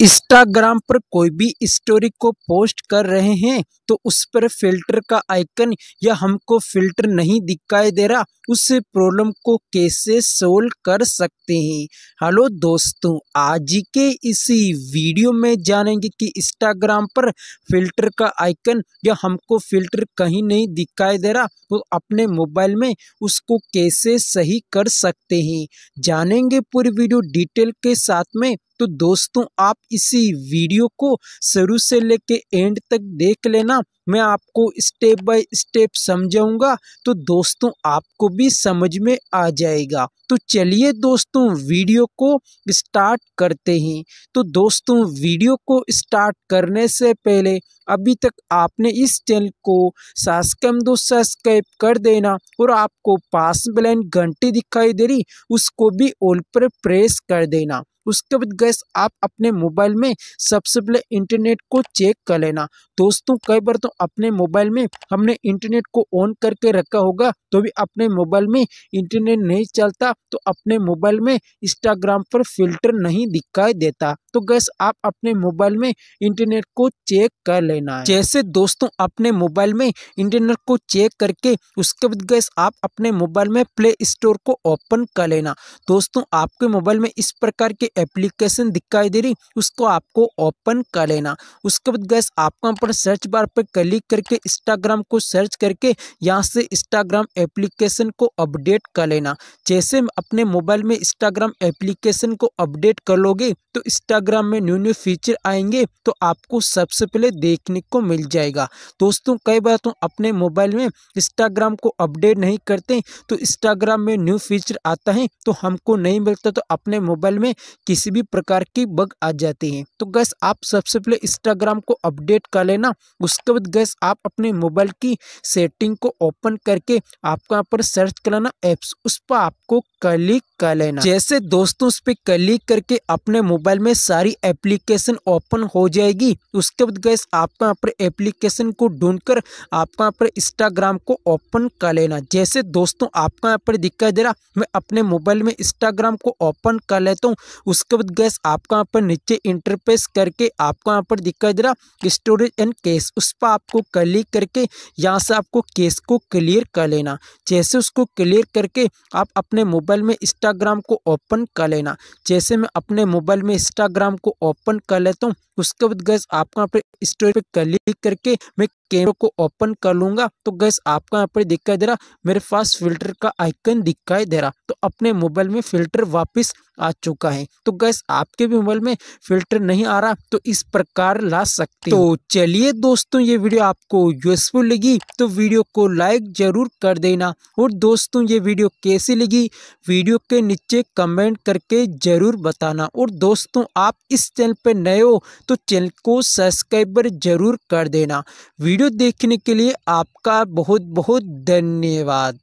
Instagram पर कोई भी स्टोरी को पोस्ट कर रहे हैं तो उस पर फ़िल्टर का आइकन या हमको फ़िल्टर नहीं दिखाई दे रहा, उस प्रॉब्लम को कैसे सोल्व कर सकते हैं? हेलो दोस्तों, आज के इसी वीडियो में जानेंगे कि इंस्टाग्राम पर फ़िल्टर का आइकन या हमको फ़िल्टर कहीं नहीं दिखाई दे रहा तो अपने मोबाइल में उसको कैसे सही कर सकते हैं? जानेंगे पूरी वीडियो डिटेल के साथ में। तो दोस्तों, आप इसी वीडियो को शुरू से लेके एंड तक देख लेना। मैं आपको स्टेप बाय स्टेप समझाऊँगा तो दोस्तों, आपको भी समझ में आ जाएगा। तो चलिए दोस्तों, वीडियो को स्टार्ट करते हैं। तो दोस्तों, वीडियो को स्टार्ट करने से पहले अभी तक आपने इस चैनल को सब्सक्राइब दो सब्सक्राइब कर देना और आपको पास ब्लैंड घंटी दिखाई दे रही, उसको भी ऑल पर प्रेस कर देना। उसके बाद गैस आप अपने मोबाइल में सबसे पहले इंटरनेट को चेक कर लेना। दोस्तों, कई बार तो अपने मोबाइल में हमने इंटरनेट को ऑन करके रखा होगा तो भी अपने मोबाइल में इंटरनेट नहीं चलता तो अपने मोबाइल में इंस्टाग्राम पर फ़िल्टर नहीं दिखाई देता। तो गैस आप अपने मोबाइल में इंटरनेट को चेक कर लेना है। जैसे दोस्तों, अपने मोबाइल में इंटरनेट को चेक करके उसके बाद गैस आप अपने मोबाइल में प्ले स्टोर को ओपन कर लेना। दोस्तों, आपके मोबाइल में इस प्रकार के एप्लीकेशन दिखाई दे रही, उसको आपको ओपन कर लेना। उसके बाद गैस आपको यहाँ पर सर्च बार पर क्लिक करके इंस्टाग्राम को सर्च करके यहाँ से इंस्टाग्राम एप्लीकेशन को अपडेट कर लेना। जैसे अपने मोबाइल में इंस्टाग्राम एप्लीकेशन को अपडेट कर लोगे तो इंस्टाग्राम में न्यू न्यू फीचर आएँगे तो आपको सबसे पहले देखने को मिल जाएगा। दोस्तों, कई बार तो अपने मोबाइल में इंस्टाग्राम को अपडेट नहीं करते तो इंस्टाग्राम में न्यू फीचर आता है तो हमको नहीं मिलता तो अपने मोबाइल में किसी भी प्रकार की बग आ जाती है। तो गैस आप सबसे पहले इंस्टाग्राम को अपडेट कर लेना। उसके बाद गैस आप अपने मोबाइल की सेटिंग को ओपन करके आपको यहाँ पर सर्च कराना एप्स उस पर आपको क्लिक कर लेना। जैसे दोस्तों, उस पर क्लिक करके अपने मोबाइल में सारी एप्लीकेशन ओपन हो जाएगी, उसके बाद गैस आपको यहाँ पर एप्लीकेशन को ढूंढकर आपको यहाँ पर इंस्टाग्राम को ओपन कर लेना। जैसे दोस्तों, आपको यहाँ पर दिखाई दे रहा, मैं अपने मोबाइल में इंस्टाग्राम को ओपन कर लेता हूँ उसके बाद गैस आपको यहाँ पर नीचे इंटरपेस करके आपको यहाँ पर दिखाई दे रहा स्टोरेज एंड केस उस पर आपको क्लिक करके यहाँ से आपको केस को क्लियर कर लेना। जैसे उसको क्लियर करके आप अपने मोबाइल में इंस्टाग्राम को ओपन कर लेना। जैसे मैं अपने मोबाइल में इंस्टाग्राम को ओपन कर लेता हूँ उसके बाद गैस आपको यहाँ पर स्टोरी पे क्लिक करके मैं कैमरा को ओपन कर लूँगा। तो गैस आपको यहाँ पर दिखाई दे रहा, मेरे पास फ़िल्टर का आइकन दिखाई दे रहा। तो अपने मोबाइल में फ़िल्टर वापस आ चुका है। तो गैस आपके भी मोबाइल में फ़िल्टर नहीं आ रहा तो इस प्रकार ला सकते तो चलिए दोस्तों, ये वीडियो आपको यूजफुल लगी तो वीडियो को लाइक ज़रूर कर देना। और दोस्तों, ये वीडियो कैसी लगी, वीडियो के नीचे कमेंट करके ज़रूर बताना। और दोस्तों, आप इस चैनल पर नए हो तो चैनल को सब्सक्राइब ज़रूर कर देना। वीडियो देखने के लिए आपका बहुत बहुत धन्यवाद।